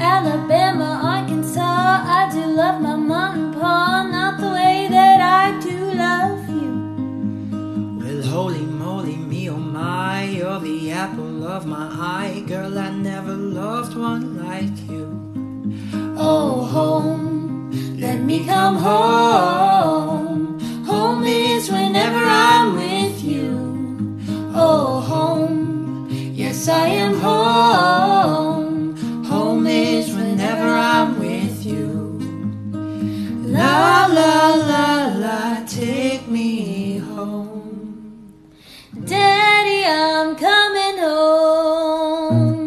Alabama, Arkansas, I do love my mom and pa, not the way that I do love you. Well, holy moly, me oh my, you're the apple of my eye, girl. I never loved one like you. Oh, home, let me come home. I am home. Home is whenever I'm with you. La la la la, take me home. Daddy, I'm coming home.